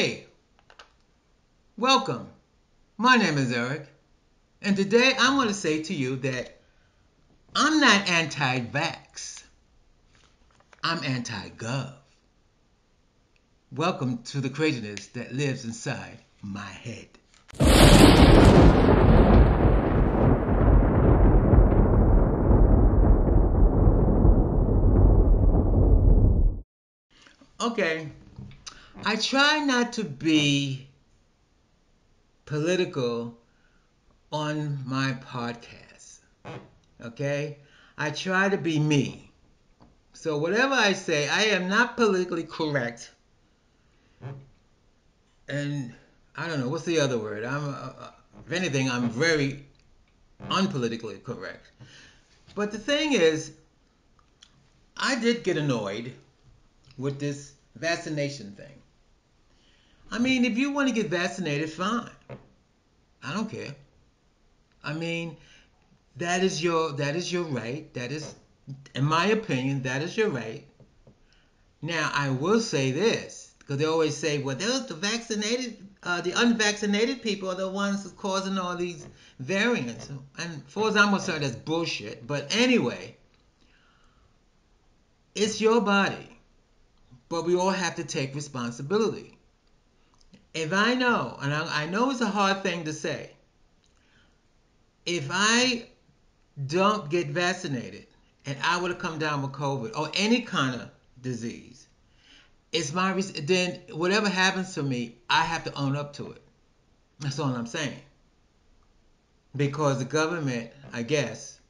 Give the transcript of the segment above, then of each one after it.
Hey, welcome. My name is Eric, and today I'm going to say to you that I'm not anti vax, I'm anti gov. Welcome to the craziness that lives inside my head. Okay, I try not to be political on my podcast. Okay? I try to be me. So whatever I say, I am not politically correct. And I don't know what's the other word. I'm, uh, uh if anything, I'm very unpolitically correct. But the thing is, I did get annoyed with this vaccination thing. I mean, if you want to get vaccinated, fine. I don't care. I mean, that is your that is your right. That is, in my opinion, that is your right. Now, I will say this because they always say, "Well, those the vaccinated, uh, the unvaccinated people are the ones causing all these variants." And for as I'm concerned, that's bullshit. But anyway, it's your body, but we all have to take responsibility if I know, and I, I know it's a hard thing to say, if I don't get vaccinated and I would have come down with COVID or any kind of disease, it's my then whatever happens to me, I have to own up to it. That's all I'm saying. Because the government, I guess,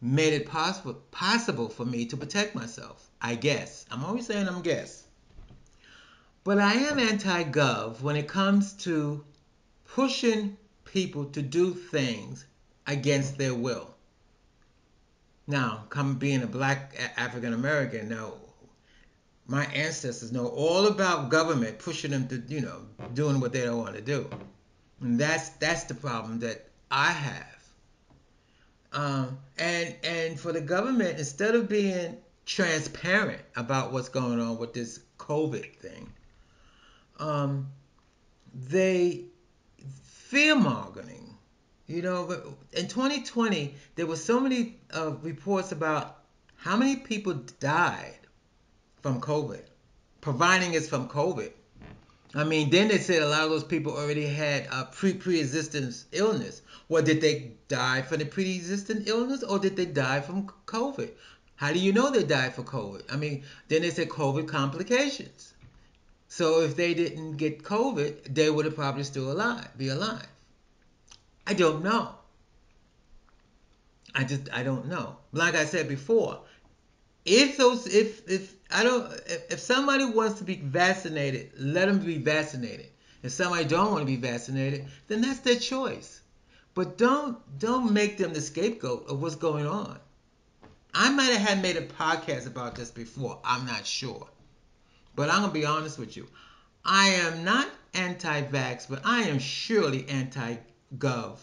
made it possible possible for me to protect myself. I guess. I'm always saying I'm guess. But I am anti gov when it comes to pushing people to do things against their will. Now, come being a black African American, now my ancestors know all about government pushing them to, you know, doing what they don't want to do. And that's that's the problem that I have. Um, and and for the government, instead of being transparent about what's going on with this COVID thing, um, they fear mongering. You know, in 2020, there were so many uh, reports about how many people died from COVID, providing it's from COVID. I mean, then they said a lot of those people already had a pre pre existence illness. Well, did they die from the pre existing illness or did they die from COVID? How do you know they died from COVID? I mean, then they said COVID complications. So if they didn't get COVID, they would have probably still alive, be alive. I don't know. I just I don't know. Like I said before, if those if if I don't if, if somebody wants to be vaccinated, let them be vaccinated. If somebody don't want to be vaccinated, then that's their choice. But don't don't make them the scapegoat of what's going on. I might have made a podcast about this before. I'm not sure. But I'm going to be honest with you. I am not anti vax, but I am surely anti gov.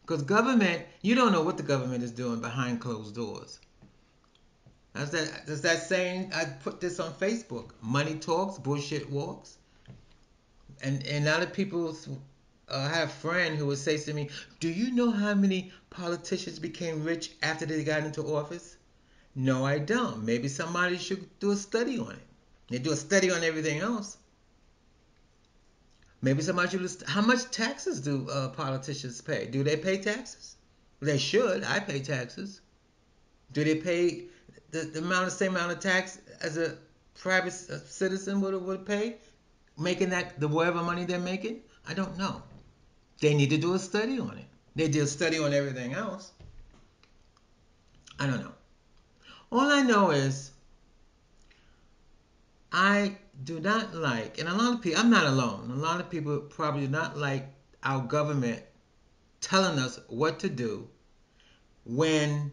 Because government, you don't know what the government is doing behind closed doors. That's that, that's that saying, I put this on Facebook money talks, bullshit walks. And, and a lot people uh, I have a friend who would say to me, Do you know how many politicians became rich after they got into office? No, I don't. Maybe somebody should do a study on it. They do a study on everything else. Maybe somebody should. List, how much taxes do uh, politicians pay? Do they pay taxes? They should. I pay taxes. Do they pay the, the amount, the same amount of tax as a private citizen would would pay, making that the whatever money they're making? I don't know. They need to do a study on it. They did a study on everything else. I don't know. All I know is I do not like, and a lot of people, I'm not alone, a lot of people probably do not like our government telling us what to do when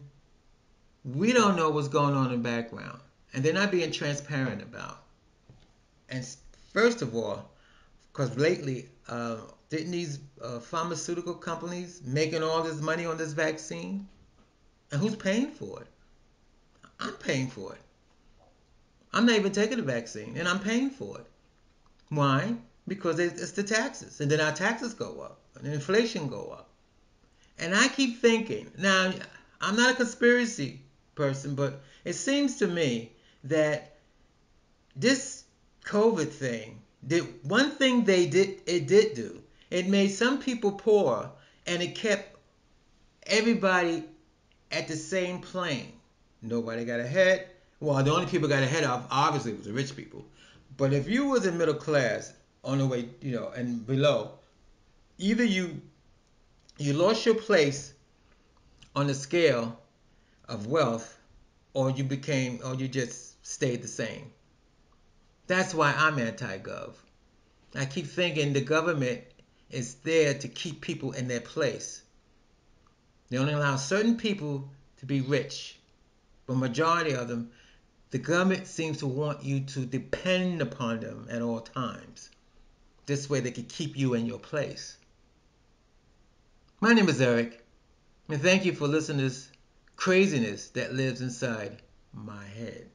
we don't know what's going on in the background and they're not being transparent about. And first of all, because lately, uh, didn't these uh, pharmaceutical companies making all this money on this vaccine? And who's paying for it? I'm paying for it. I'm not even taking the vaccine and I'm paying for it. Why? because it's the taxes, and then our taxes go up, and inflation go up. And I keep thinking, now I'm not a conspiracy person, but it seems to me that this COVID thing did one thing they did it did do. It made some people poor and it kept everybody at the same plane. Nobody got ahead. Well, the only people got ahead of obviously was the rich people. But if you was in middle class on the way, you know, and below, either you you lost your place on the scale of wealth or you became or you just stayed the same. That's why I'm anti-gov. I keep thinking the government is there to keep people in their place. They only allow certain people to be rich, but majority of them, the government seems to want you to depend upon them at all times. This way they can keep you in your place. My name is Eric, and thank you for listening to this craziness that lives inside my head.